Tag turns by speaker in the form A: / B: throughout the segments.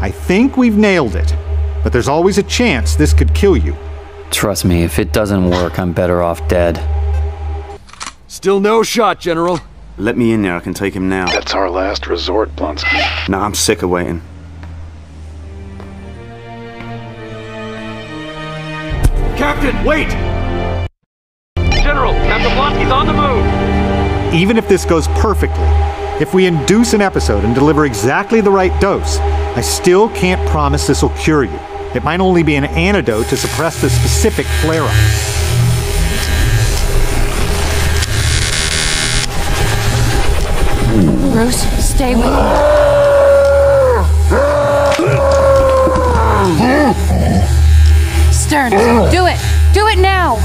A: I think we've nailed it, but there's always a chance this could kill you.
B: Trust me, if it doesn't work, I'm better off dead.
C: Still no shot, General.
D: Let me in there, I can take him now.
E: That's our last resort, Blonsky.
D: Nah, I'm sick of waiting.
C: Captain, wait! General, Captain Blonsky's on the move!
A: Even if this goes perfectly, if we induce an episode and deliver exactly the right dose, I still can't promise this will cure you. It might only be an antidote to suppress the specific flare up.
F: Bruce, stay with me. Stern, do it! Do it now!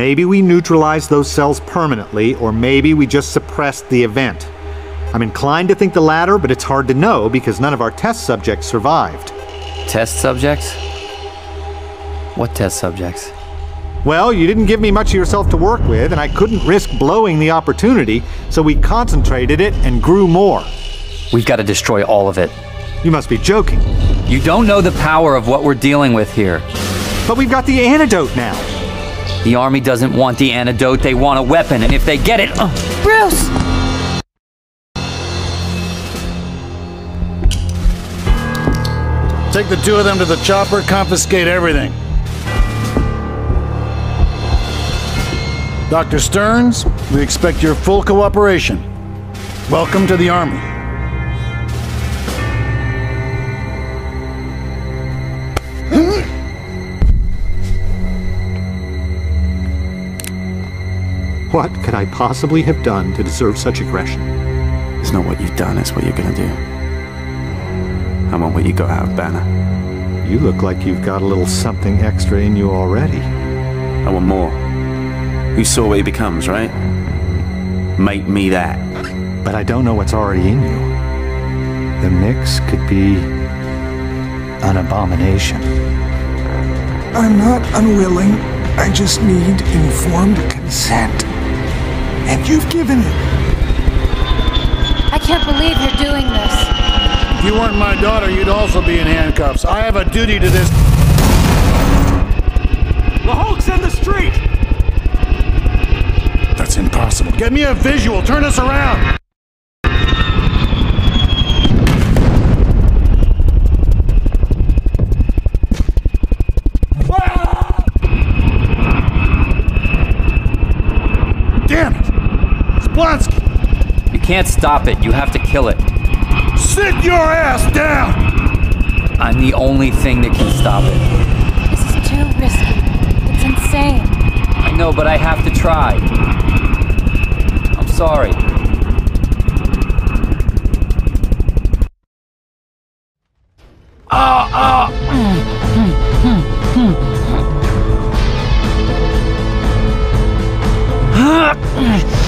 A: Maybe we neutralize those cells permanently, or maybe we just suppressed the event. I'm inclined to think the latter, but it's hard to know because none of our test subjects survived.
B: Test subjects? What test subjects?
A: Well, you didn't give me much of yourself to work with, and I couldn't risk blowing the opportunity, so we concentrated it and grew more.
B: We've got to destroy all of it.
A: You must be joking.
B: You don't know the power of what we're dealing with here.
A: But we've got the antidote now.
B: The army doesn't want the antidote, they want a weapon, and if they get it. Uh,
F: Bruce!
G: Take the two of them to the chopper, confiscate everything. Dr. Sterns, we expect your full cooperation. Welcome to the Army.
A: What could I possibly have done to deserve such aggression?
D: It's not what you've done, it's what you're gonna do. I want what you got out of Banner.
A: You look like you've got a little something extra in you already.
D: I want more. You saw what he becomes, right? Make me that.
A: But I don't know what's already in you. The mix could be an abomination.
H: I'm not unwilling. I just need informed consent. And you've given it.
F: I can't believe you're doing this.
G: If you weren't my daughter, you'd also be in handcuffs. I have a duty to this.
C: The Hulk's in the street!
G: That's impossible. Get me a visual. Turn us around.
B: can't stop it. You have to kill it.
G: Sit your ass down!
B: I'm the only thing that can stop it.
F: This is too risky. It's insane.
B: I know, but I have to try. I'm sorry.
G: Ah,
F: uh, ah! Uh.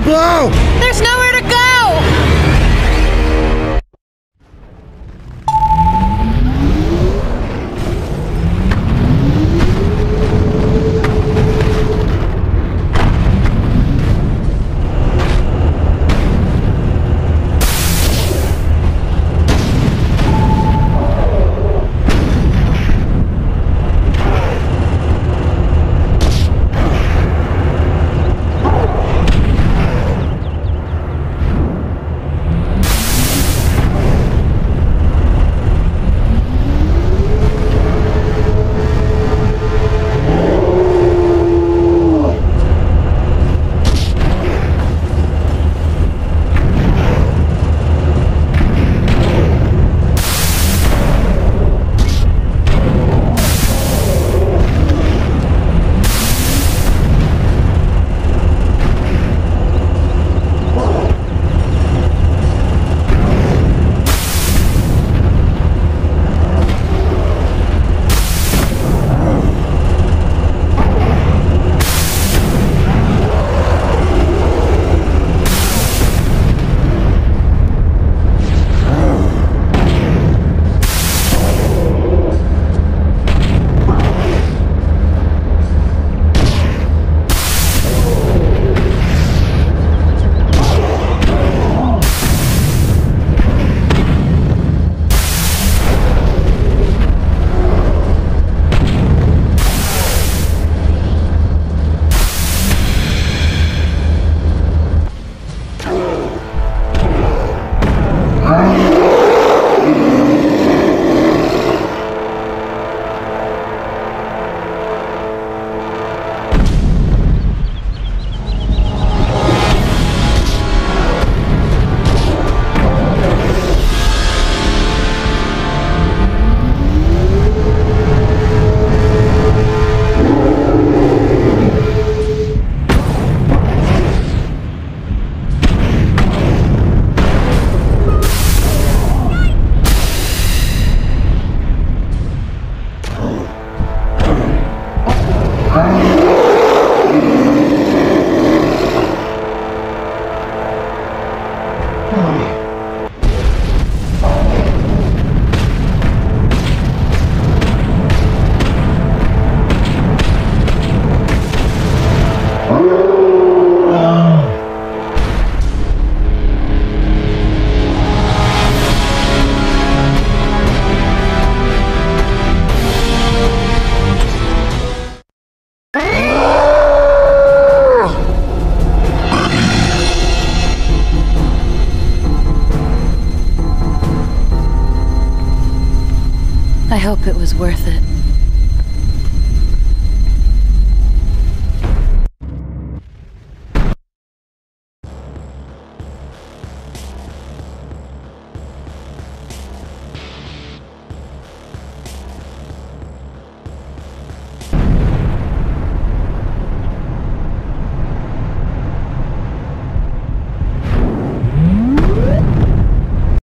F: There's nowhere hope it was worth it.